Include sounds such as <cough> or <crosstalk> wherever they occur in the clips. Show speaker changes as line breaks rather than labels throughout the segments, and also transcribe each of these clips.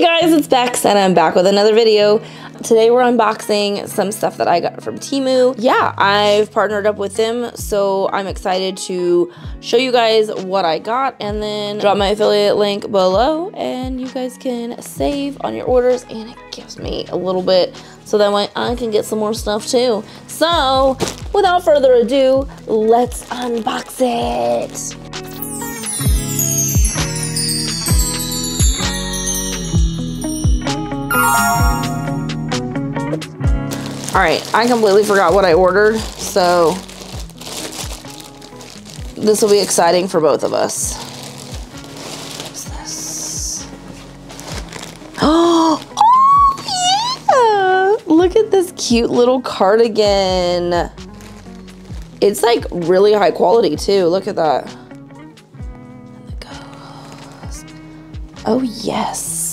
Hey guys, it's Bex and I'm back with another video. Today we're unboxing some stuff that I got from Temu. Yeah, I've partnered up with them, so I'm excited to show you guys what I got and then drop my affiliate link below and you guys can save on your orders and it gives me a little bit so that way I can get some more stuff too. So, without further ado, let's unbox it. All right, I completely forgot what I ordered, so this will be exciting for both of us. What's this? Oh, <gasps> oh yeah! Look at this cute little cardigan. It's like really high quality too. Look at that. Oh yes.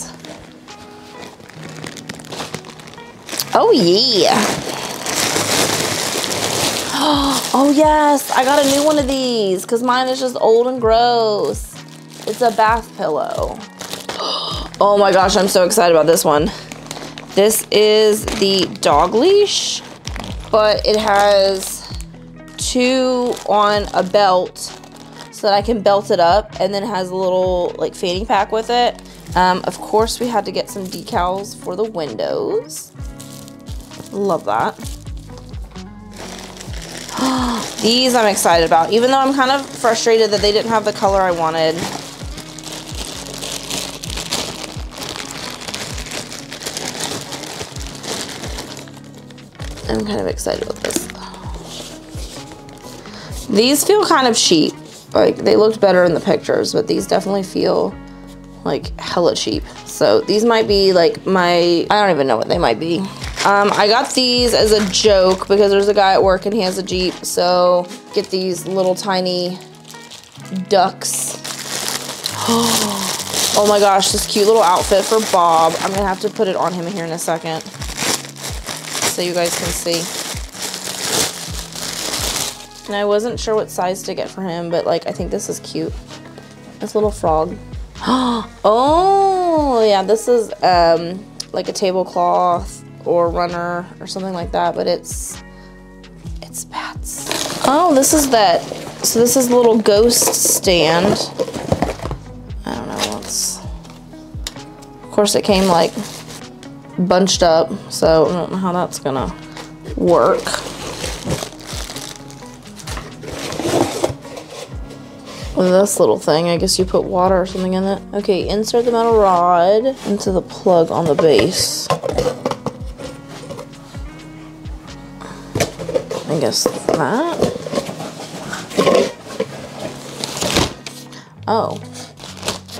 Oh, yeah. <gasps> Oh, yes. I got a new one of these because mine is just old and gross. It's a bath pillow. <gasps> Oh my gosh, I'm so excited about this one. This is the dog leash, but it has two on a belt so that I can belt it up and then has a little like fanny pack with it. Um, of course, we had to get some decals for the windows. Love that. <gasps> These I'm excited about, even though I'm kind of frustrated that they didn't have the color I wanted. I'm kind of excited with this. These feel kind of cheap. Like, they looked better in the pictures, but these definitely feel like hella cheap. So these might be like my, I don't even know what they might be. Um, I got these as a joke because there's a guy at work and he has a Jeep. So get these little tiny ducks. <gasps> Oh my gosh, this cute little outfit for Bob. I'm gonna have to put it on him here in a second so you guys can see. And I wasn't sure what size to get for him, but like I think this is cute. This little frog. <gasps> oh yeah, this is um, like a tablecloth or runner or something like that, but it's it's bats. Oh, this is that. So this is a little ghost stand. I don't know what's. Of course, it came like bunched up, so I don't know how that's gonna work. This little thing, I guess you put water or something in it. Okay, insert the metal rod into the plug on the base. Guess that. Oh.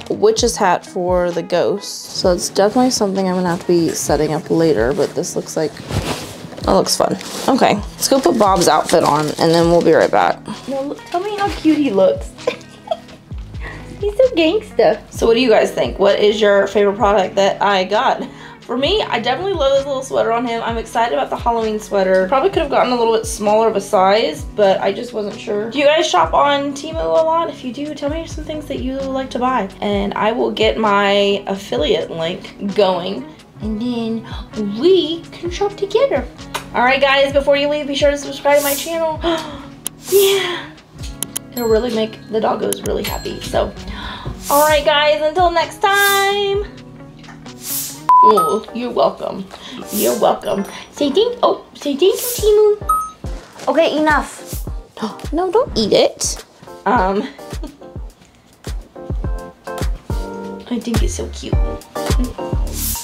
Witch's hat for the ghost. So it's definitely something I'm gonna have to be setting up later, but this looks like, that looks fun. Okay, let's go put Bob's outfit on and then we'll be right back.
Well, tell me how cute he looks. <laughs> He's so gangsta.
So what do you guys think? What is your favorite product that I got? For me, I definitely love this little sweater on him. I'm excited about the Halloween sweater. Probably could have gotten a little bit smaller of a size, but I just wasn't sure. Do you guys shop on Temu a lot? If you do, tell me some things that you like to buy. And I will get my affiliate link going. And then we can shop together. All right, guys, before you leave, be sure to subscribe to my channel. <gasps> yeah. It'll really make the doggos really happy. So, all right, guys, until next time. Oh, you're welcome. You're welcome. Say thank, oh, say thank you, Temu. Okay, enough. <gasps> No, don't eat it. Um, <laughs> I think it's so cute. <laughs>